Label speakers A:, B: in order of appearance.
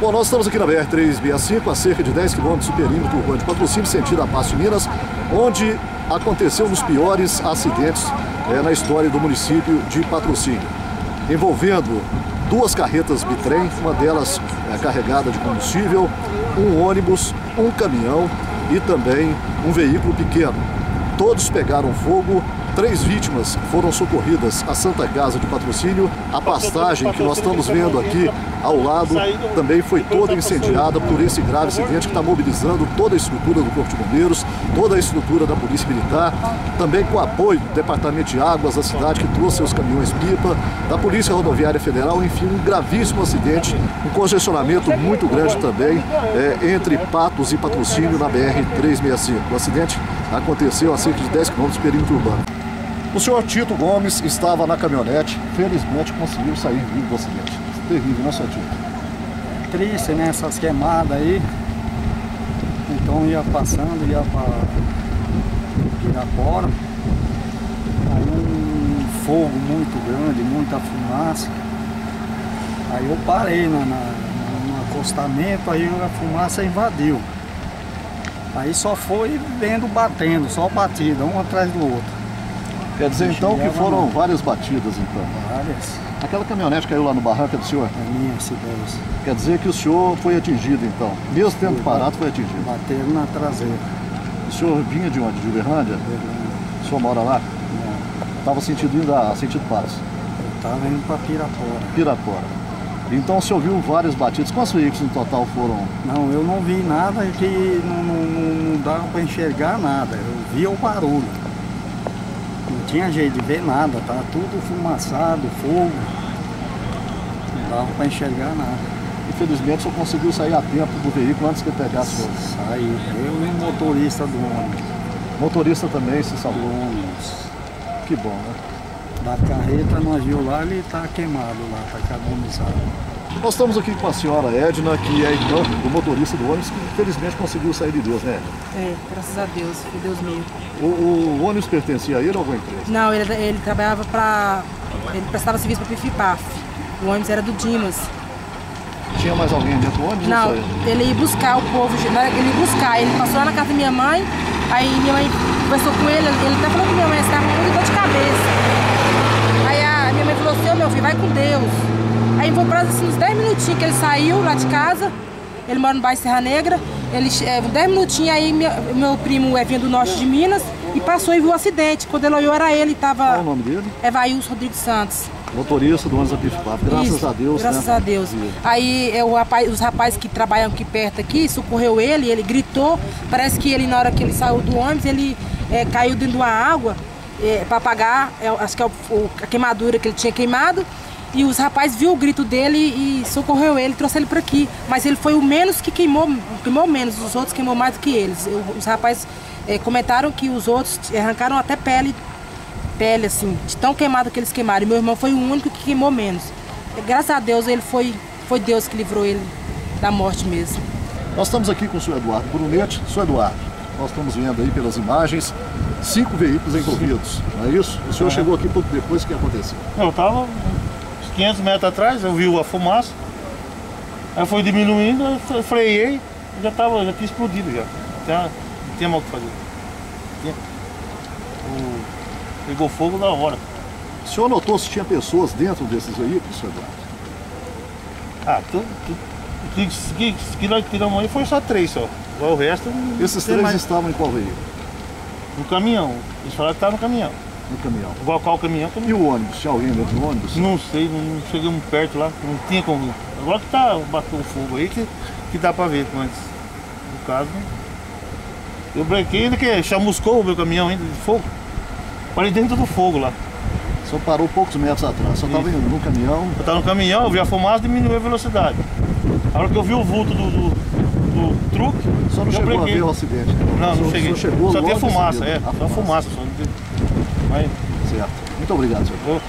A: Bom, nós estamos aqui na BR-365, a cerca de 10 quilômetros do perímetro urbano de Patrocínio, sentido a Passo Minas, onde aconteceu um dos piores acidentes é, na história do município de Patrocínio, envolvendo duas carretas bitrem, uma delas é, carregada de combustível, um ônibus, um caminhão e também um veículo pequeno. Todos pegaram fogo Três vítimas foram socorridas à Santa Casa de Patrocínio. A pastagem que nós estamos vendo aqui ao lado também foi toda incendiada por esse grave acidente que está mobilizando toda a estrutura do Corpo de Bombeiros, toda a estrutura da Polícia Militar, também com o apoio do Departamento de Águas da cidade que trouxe seus caminhões-pipa, da Polícia Rodoviária Federal, enfim, um gravíssimo acidente, um congestionamento muito grande também é, entre Patos e Patrocínio na BR-365. O acidente aconteceu a cerca de 10 quilômetros do perímetro urbano. O senhor Tito Gomes estava na caminhonete, felizmente conseguiu sair vivo do acidente. Terrível, né, senhor Tito?
B: Triste, né? Essas queimadas aí. Então ia passando, ia para Pirapora. Aí um fogo muito grande, muita fumaça. Aí eu parei na, na, no acostamento, aí a fumaça invadiu. Aí só foi vendo batendo, só batida, um atrás do outro.
A: Quer dizer então que foram várias batidas então?
B: Várias.
A: Aquela caminhonete caiu lá no barranco é do senhor?
B: É minha, Cidões.
A: Quer dizer que o senhor foi atingido então? Mesmo tendo parado, foi atingido?
B: Bateram na traseira.
A: O senhor vinha de onde? De Uberlândia? O senhor mora lá?
B: Não.
A: Estava sentido indo a sentido Patos?
B: Eu estava indo para Pirapora.
A: Pirapora. Então o senhor viu várias batidas. Quantos veículos no total foram?
B: Não, eu não vi nada que não, não, não, não dava para enxergar nada. Eu via o barulho tinha jeito de ver nada, tá tudo fumaçado, fogo. Não dava para enxergar nada.
A: Infelizmente só conseguiu sair a tempo do veículo antes que pegasse fogo.
B: Saiu. Eu e o motorista do ônibus.
A: Motorista também se salvou?
B: Do ônibus.
A: Que bom, né?
B: Da carreta nós viu lá, ele tá queimado lá, tá carbonizado.
A: Nós estamos aqui com a senhora Edna, que é irmã do motorista do ônibus, que infelizmente conseguiu sair de Deus, né?
C: É, graças a Deus, foi Deus meu.
A: O, o, ônibus pertencia a ele ou alguma empresa?
C: Não, ele, ele trabalhava para. Ele prestava serviço para Pifipaf. O ônibus era do Dimas.
A: Tinha mais alguém dentro do ônibus?
C: Não, ele ia buscar o povo, ele ia buscar. Ele passou lá na casa da minha mãe, aí minha mãe conversou com ele, ele até falou que minha mãe estava com muita dor de cabeça. Aí a minha mãe falou assim, ô meu filho, vai com Deus. Aí foi para assim, uns 10 minutinhos que ele saiu lá de casa. Ele mora no bairro Serra Negra. Ele, é, 10 minutinhos aí meu, meu primo é vindo do norte de Minas e passou e viu o acidente. Quando ele olhou era ele, tava.
A: Qual o nome dele?
C: É Vailson Rodrigues Santos.
A: Motorista do ônibus Apifipap, graças
C: Isso,
A: a Deus.
C: Graças
A: né?
C: a Deus. Aí é, o rapaz, os rapazes que trabalham aqui perto aqui socorreu ele, ele gritou. Parece que ele, na hora que ele saiu do ônibus, ele é, caiu dentro de uma água é, para apagar, é, acho que é o, a queimadura que ele tinha queimado. E os rapazes viu o grito dele e socorreu ele, trouxe ele para aqui. Mas ele foi o menos que queimou, queimou menos, os outros queimou mais do que eles. Os rapazes é, comentaram que os outros arrancaram até pele, pele assim, de tão queimado que eles queimaram. E meu irmão foi o único que queimou menos. E, graças a Deus ele foi, foi Deus que livrou ele da morte mesmo.
A: Nós estamos aqui com o senhor Eduardo Brunetti. Senhor Eduardo, nós estamos vendo aí pelas imagens cinco veículos envolvidos, não é isso? O senhor é. chegou aqui pouco depois, o que aconteceu?
D: Eu estava 500 metros atrás, eu vi a fumaça. Aí foi diminuindo, eu freiei, já tava, já tinha explodido já. Já não tinha mais o que fazer. O, pegou fogo na hora.
A: O senhor notou se tinha pessoas dentro desses veículos, senhor Eduardo?
D: Ah, tudo, tudo. Que, que, nós tiramos aí foi só três só. O resto.
A: Esses três mais. estavam em qual veículo?
D: No caminhão. Eles falaram que estava no caminhão
A: no caminhão.
D: Qual, qual caminhão?
A: E o ônibus? Tinha alguém dentro do ônibus?
D: Não sei, não chegamos perto lá, não tinha como. Agora que tá bateu o fogo aí que, que dá pra ver, mas no caso. Eu brequei ainda que chamuscou o meu caminhão ainda de fogo. Parei dentro do fogo lá.
A: Só parou poucos metros atrás, só estava indo no caminhão.
D: Eu estava no caminhão, eu vi a fumaça e diminuiu a velocidade. A hora que eu vi o vulto do, do, do truque.
A: Só não chegou brequei. a ver o acidente?
D: Não, não,
A: só,
D: cheguei.
A: Só, chegou
D: só tem fumaça, é.
A: Só
D: fumaça. fumaça só.
A: Certo. Muito obrigado, senhor.